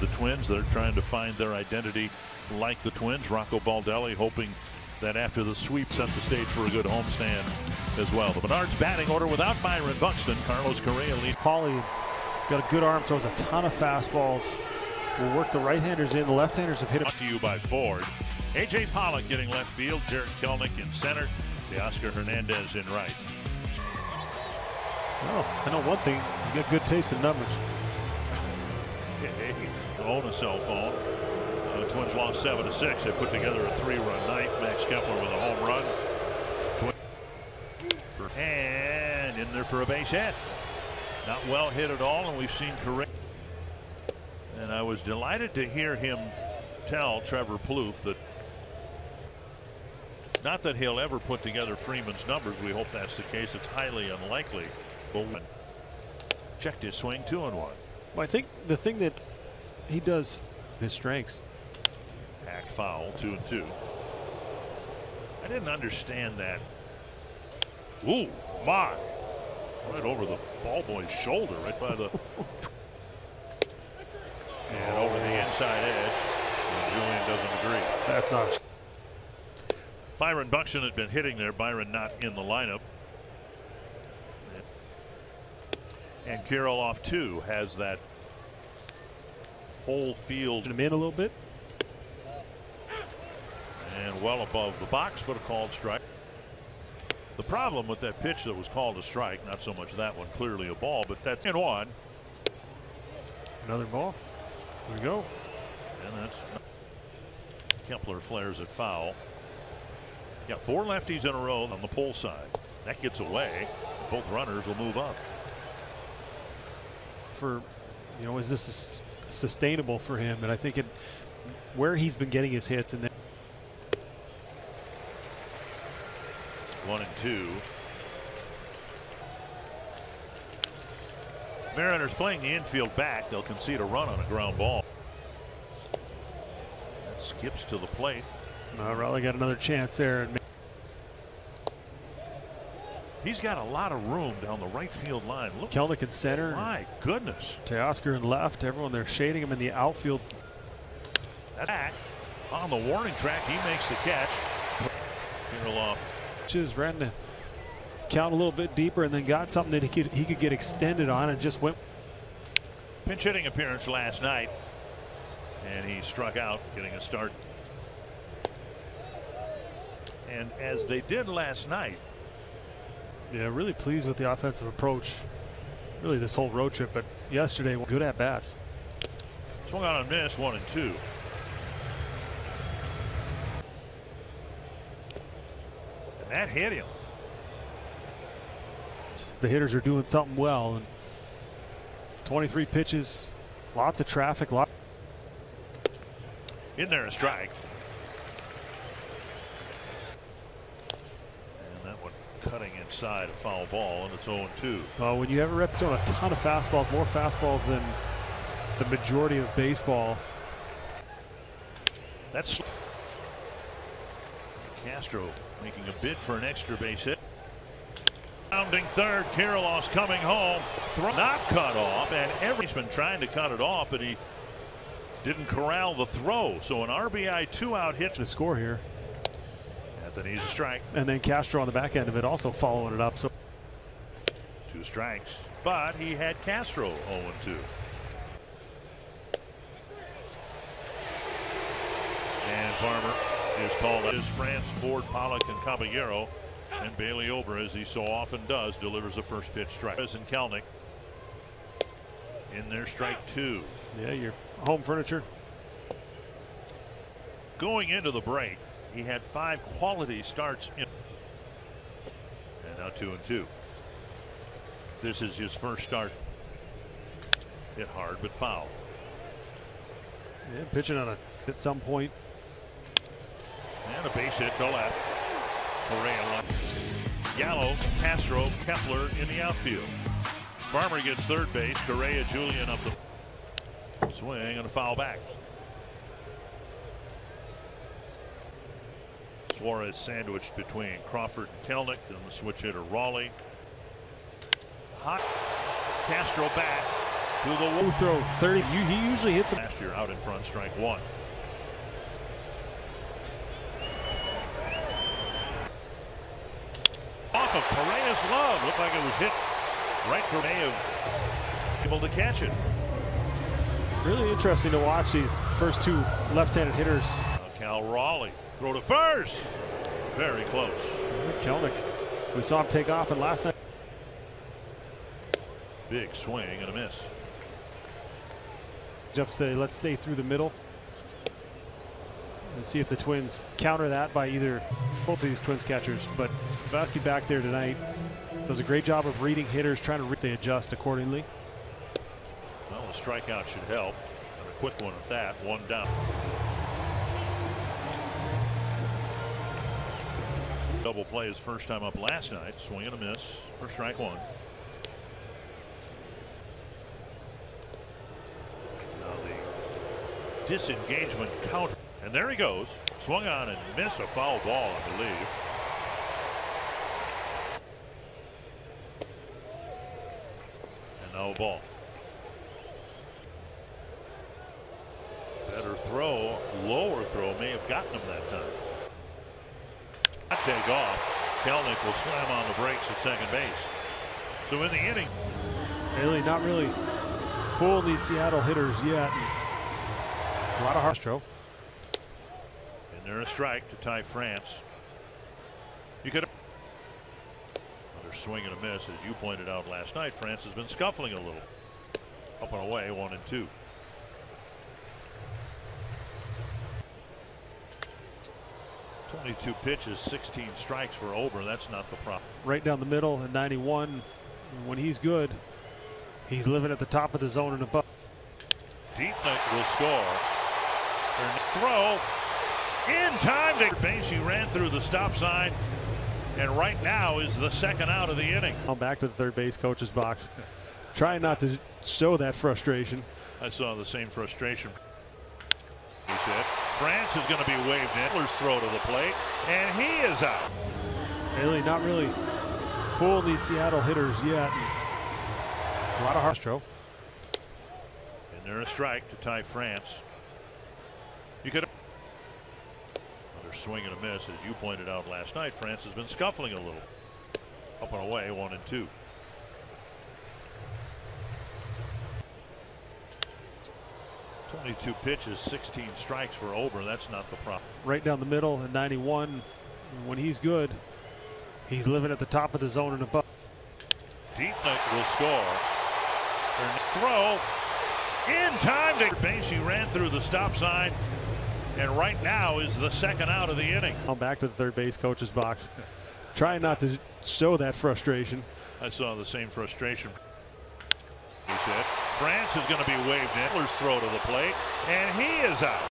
The Twins, they're trying to find their identity like the Twins. Rocco Baldelli hoping that after the sweep set the stage for a good homestand as well. The Menards batting order without Byron Buxton. Carlos Correa lead. Paulie got a good arm, throws a ton of fastballs. Will work the right-handers in. The left-handers have hit him. To you by Ford. A.J. Pollock getting left field. Jarred Kelenic in center. Teoscar Hernandez in right. Oh, I know one thing. You got good taste in numbers. Own a cell phone. Uh, the Twins lost seven to six. They put together a three-run night. Max Kepler with a home run. And in there for a base hit. Not well hit at all, and we've seen Correa. And I was delighted to hear him tell Trevor Plouffe that not that he'll ever put together Freeman's numbers. We hope that's the case. It's highly unlikely. But checked his swing two and one. Well, I think the thing that he does his strengths. Hack foul, two and two. I didn't understand that. Ooh, my. Right over the ball boy's shoulder, right by the. and over the inside edge. And Julien doesn't agree. That's not. Byron Buxton had been hitting there. Byron not in the lineup. And Kirilloff, too, has that whole field. Him in a little bit. And well above the box, but a called strike. The problem with that pitch that was called a strike, not so much that one, clearly a ball, but that's in one. Another ball. There we go. And that's Kepler flares it foul. Yeah, four lefties in a row on the pull side. That gets away. Both runners will move up. For, you know, is this sustainable for him? And I think it, where he's been getting his hits and then. One and two. Mariners playing the infield back. They'll concede a run on a ground ball. That skips to the plate. Uh, Raleigh got another chance there. He's got a lot of room down the right field line. Look, Kelenic in center. My goodness. Teoscar in left. Everyone there shading him in the outfield. Back on the warning track. He makes the catch. Kirilloff. Just ran to count a little bit deeper and then got something that he could he could get extended on and just went. Pinch hitting appearance last night, and he struck out, getting a start. And as they did last night, yeah, really pleased with the offensive approach. Really, this whole road trip, but yesterday, good at bats. Swung on a miss, one and two. And that hit him. The hitters are doing something well. And 23 pitches, lots of traffic. Lot In there, a strike. Cutting inside a foul ball, and it's 0 2. Uh, when you have a rep throwing a ton of fastballs, more fastballs than the majority of baseball. That's Castro making a bid for an extra base hit. Rounding third, Kirilloff's coming home. Throw not cut off, and everybody's been trying to cut it off, but he didn't corral the throw. So an RBI two-out hit to score here. Then a strike. And then Castro on the back end of it also following it up. So two strikes, but he had Castro 0 2. And Farmer is called as France, Ford, Pollock, and Caballero. And Bailey Ober, as he so often does, delivers a first pitch strike. And Kelenic in their strike two. Yeah, your home furniture. Going into the break, he had five quality starts in. And now two and two. This is his first start. Hit hard but foul. Yeah, pitching on a at some point. And a base hit to left. Correa Gallo, Castro, Kepler in the outfield. Farmer gets third base. Correa, Julien up the swing and a foul back. Suarez sandwiched between Crawford and Kelenic. then the switch hitter Raleigh. Hot Castro back, to the Who throw 30? He usually hits him. last year out in front, strike one. Off of Correa's glove. Looked like it was hit right for May of able to catch it. Really interesting to watch these first two left-handed hitters. Cal Raleigh throw to first. Very close. Kelenic, we saw him take off, and last night Big swing and a miss. jumps say let's stay through the middle and see if the Twins counter that by either both of these Twins catchers. But Vazquez back there tonight does a great job of reading hitters, trying to re- they adjust accordingly. Well, a strikeout should help. And a quick one at that. One down. Double play his first time up last night. Swing and a miss for strike one. Now the disengagement counter. And there he goes. Swung on and missed a foul ball, I believe. And now a ball. Better throw, lower throw may have gotten him that time. Take off. Kelenic will slam on the brakes at second base. So in the inning, Really, not really fooling these Seattle hitters yet. A lot of Harstro. and there a strike to tie France. You could another swing and a miss, as you pointed out last night. France has been scuffling a little. Up and away, one and two. Twenty-two pitches, 16 strikes for Ober. That's not the problem. right down the middle at 91. When he's good, he's living at the top of the zone and above. Deep will score. Turns throw in time to base. He ran through the stop sign, and right now is the second out of the inning. I'm back to the third base coach's box, trying not to show that frustration. I saw the same frustration. He said France is going to be waved in. Hitler's throw to the plate, and he is out. Really, not really fooling these Seattle hitters yet. A lot of Harstro. And there a strike to tie France. You could another swing and a miss, as you pointed out last night. France has been scuffling a little. Up and away, one and two. Twenty-two pitches, 16 strikes for Ober. That's not the problem. Right down the middle at 91. When he's good, he's living at the top of the zone and above. Deep will score. Turns throw in time to base. He ran through the stop sign, and right now is the second out of the inning. I'm back to the third base coach's box, trying not to show that frustration. I saw the same frustration. France is going to be waved in. Hitler's throw to the plate, and he is out.